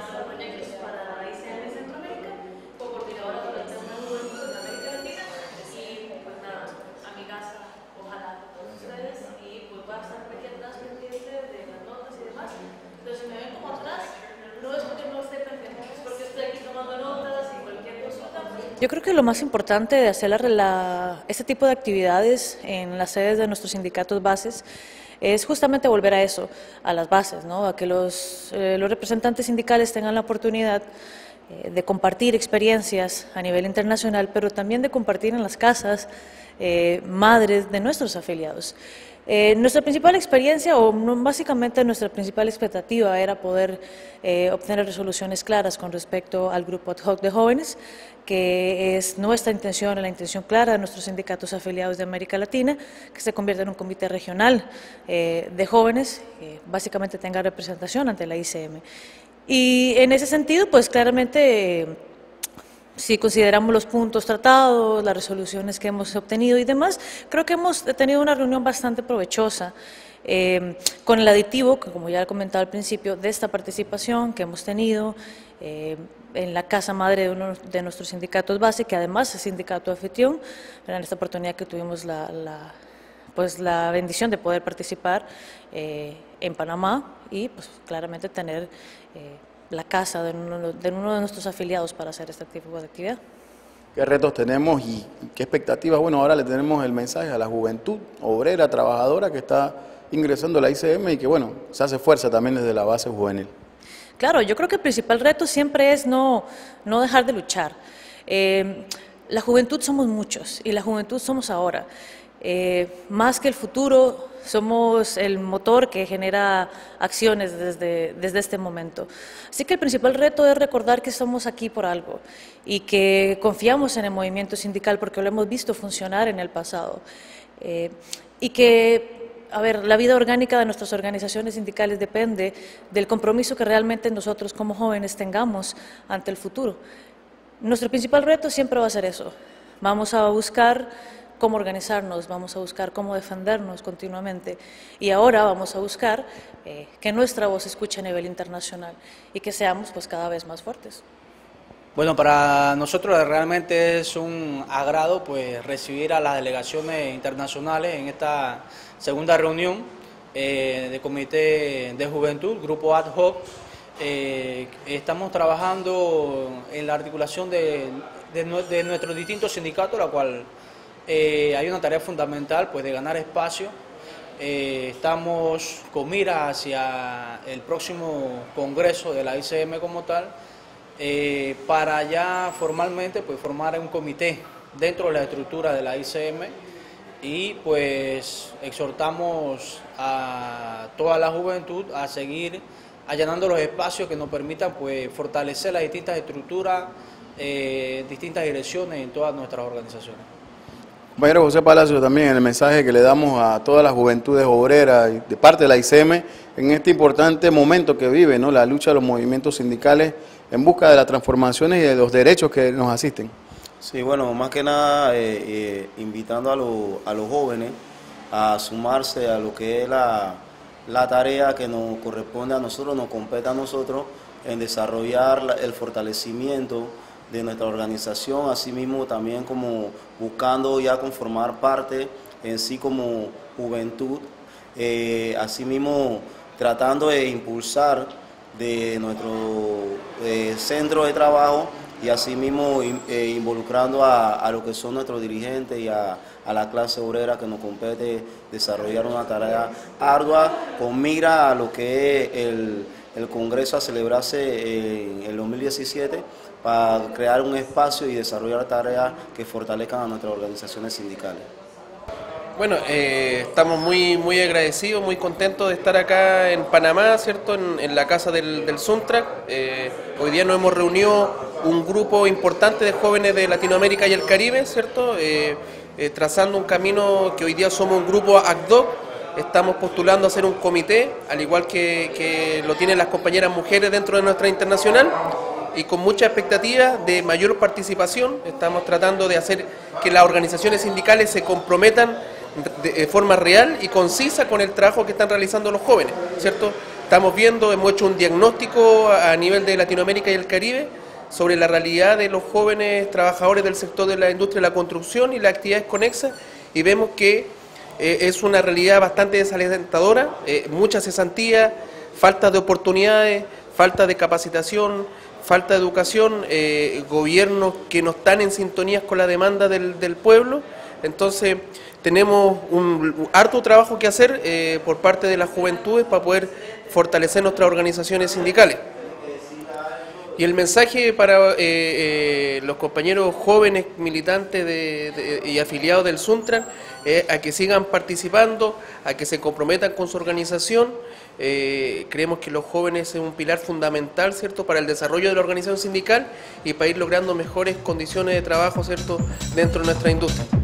Selamanya Kristus Yo creo que lo más importante de hacer la, este tipo de actividades en las sedes de nuestros sindicatos bases es justamente volver a eso, a las bases, ¿no? a que los, eh, representantes sindicales tengan la oportunidad eh, de compartir experiencias a nivel internacional, pero también de compartir en las casas eh, madres de nuestros afiliados. Nuestra principal experiencia, o básicamente nuestra principal expectativa, era poder obtener resoluciones claras con respecto al grupo ad hoc de jóvenes, que es nuestra intención, la intención clara de nuestros sindicatos afiliados de América Latina, que se convierta en un comité regional eh, de jóvenes, que básicamente tenga representación ante la ICM. Y en ese sentido, pues claramente si consideramos los puntos tratados, las resoluciones que hemos obtenido y demás, creo que hemos tenido una reunión bastante provechosa. Eh, con el aditivo, que como ya he comentado al principio, de esta participación que hemos tenido eh, en la casa madre de uno de nuestros sindicatos base, que además es sindicato de anfitrión, en esta oportunidad que tuvimos la, pues la bendición de poder participar eh, en Panamá y pues claramente tener la casa de uno, de nuestros afiliados para hacer este tipo de actividad. ¿Qué retos tenemos y qué expectativas? Bueno, ahora le tenemos el mensaje a la juventud obrera, trabajadora que está ingresando a la ICM y que, bueno, se hace fuerza también desde la base juvenil. Claro, yo creo que el principal reto siempre es no, no dejar de luchar. Eh, la juventud somos muchos y la juventud somos ahora. Eh, más que el futuro, somos el motor que genera acciones desde, desde este momento. Así que el principal reto es recordar que estamos aquí por algo y que confiamos en el movimiento sindical porque lo hemos visto funcionar en el pasado. Eh, y que a ver, la vida orgánica de nuestras organizaciones sindicales depende del compromiso que realmente nosotros como jóvenes tengamos ante el futuro. Nuestro principal reto siempre va a ser eso. Vamos a buscar cómo organizarnos, vamos a buscar cómo defendernos continuamente y ahora vamos a buscar eh, que nuestra voz escuche a nivel internacional y que seamos pues cada vez más fuertes. Bueno, para nosotros realmente es un agrado pues recibir a las delegaciones internacionales en esta segunda reunión eh, de Comité de Juventud, Grupo Ad Hoc. Eh, estamos trabajando en la articulación de, nuestros distintos sindicatos, la cual eh, hay una tarea fundamental pues, de ganar espacio. Eh, estamos con mira hacia el próximo congreso de la ICM como tal, para ya formalmente pues, formar un comité dentro de la estructura de la ICM y pues exhortamos a toda la juventud a seguir allanando los espacios que nos permitan pues, fortalecer las distintas estructuras, distintas direcciones en todas nuestras organizaciones. Compañero José Palacio, también el mensaje que le damos a todas las juventudes obreras de parte de la ICM en este importante momento que vive ¿no? la lucha de los movimientos sindicales en busca de las transformaciones y de los derechos que nos asisten. Sí, bueno, más que nada eh, eh, invitando a, a, los jóvenes a sumarse a lo que es la, la tarea que nos corresponde a nosotros, nos compete a nosotros en desarrollar el fortalecimiento de nuestra organización, asimismo también como buscando ya conformar parte en sí como juventud, eh, asimismo tratando de impulsar de nuestro eh, centro de trabajo y asimismo eh, involucrando a, lo que son nuestros dirigentes y a, la clase obrera que nos compete desarrollar una tarea ardua con mira a lo que es el, el Congreso a celebrarse en el 2017 para crear un espacio y desarrollar tareas que fortalezcan a nuestras organizaciones sindicales. Bueno, eh, estamos muy, muy agradecidos, muy contentos de estar acá en Panamá, ¿cierto? En, la casa del, del Suntrack. Eh, hoy día nos hemos reunido un grupo importante de jóvenes de Latinoamérica y el Caribe, ¿cierto? Eh, trazando un camino que hoy día somos un grupo ACDOC. Estamos postulando a hacer un comité, al igual que, que lo tienen las compañeras mujeres dentro de nuestra internacional y con mucha expectativa de mayor participación. Estamos tratando de hacer que las organizaciones sindicales se comprometan de forma real y concisa con el trabajo que están realizando los jóvenes, ¿cierto? Estamos viendo, hemos hecho un diagnóstico a nivel de Latinoamérica y el Caribe sobre la realidad de los jóvenes trabajadores del sector de la industria de la construcción y las actividades conexas y vemos que eh, es una realidad bastante desalentadora, eh, mucha cesantía, falta de oportunidades, falta de capacitación, falta de educación, eh, gobiernos que no están en sintonía con la demanda del, pueblo. Entonces, tenemos un, harto trabajo que hacer eh, por parte de las juventudes para poder fortalecer nuestras organizaciones sindicales. Y el mensaje para eh, eh, los compañeros jóvenes militantes y afiliados del Suntran es a que sigan participando, a que se comprometan con su organización. creemos que los jóvenes es un pilar fundamental cierto para el desarrollo de la organización sindical y para ir logrando mejores condiciones de trabajo cierto dentro de nuestra industria.